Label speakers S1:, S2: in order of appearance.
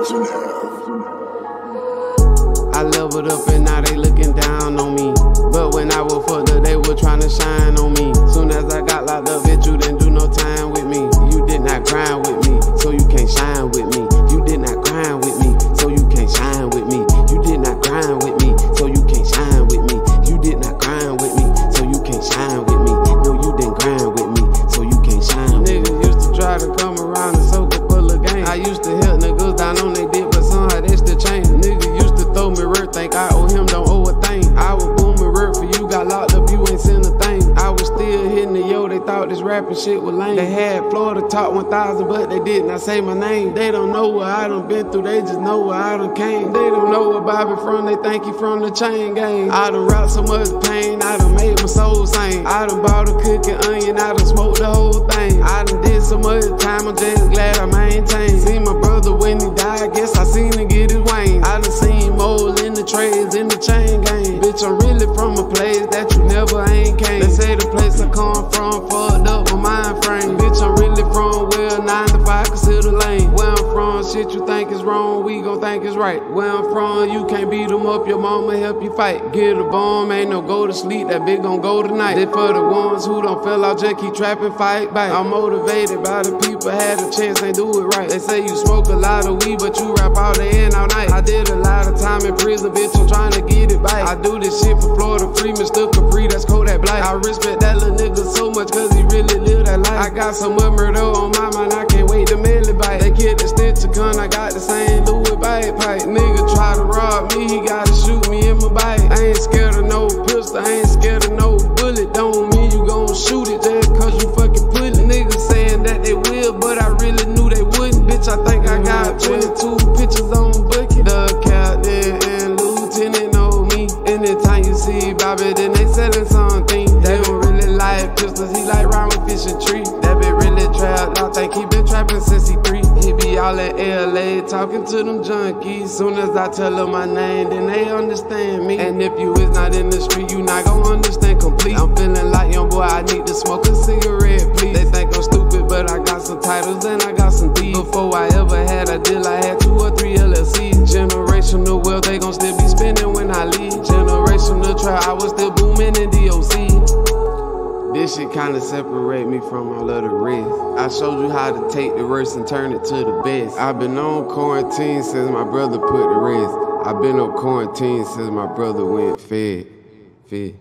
S1: I leveled up and now they looking down on me. But when I was fucked up, they were trying to shine on me. Soon as I got locked up, rapping shit was lame. They had Florida top 1000, but they did not say my name. They don't know what I done been through, they just know where I done came. They don't know where Bobby from, they think he from the chain gang. I done rocked so much pain, I done made my soul sing. I done bought a cookie onion, I done smoked the whole thing. I done did so much time, I'm just glad I maintained. Shit you think is wrong, we gon' think is right. Where I'm from, you can't beat them up, your mama help you fight. Get a bomb, ain't no go to sleep, that bitch gon' go tonight. This for the ones who don't feel out, just keep trapping, fight back. I'm motivated by the people, had a chance, ain't do it right. They say you smoke a lot of weed, but you rap all day and all night. I did a lot of time in prison, bitch, I'm trying to get it back. I do this shit for Florida Free, Mr. Capri, that's Kodak Black. I respect that little nigga so much, cause he really live that life. I got so much murder on my mind, I can't wait to mail it back. They stitch of gun, I got the same Louis bite pipe. Nigga since he three. He be all in LA talking to them junkies. Soon as I tell them my name, then they understand me. And if you is not in the street, you not gon' understand complete. I'm feeling like young boy, I need to smoke a cigarette, please. They think I'm stupid, but I got some titles and I got some deeds. Before I ever had a deal, I had two or three LLCs. Generational wealth, they gon' still be spending when I leave. Generational trap, I was still Shit kinda separate me from all of the rest. I showed you how to take the worst and turn it to the best. I've been on quarantine since my brother put the rest. I've been on quarantine since my brother went fed. Fed.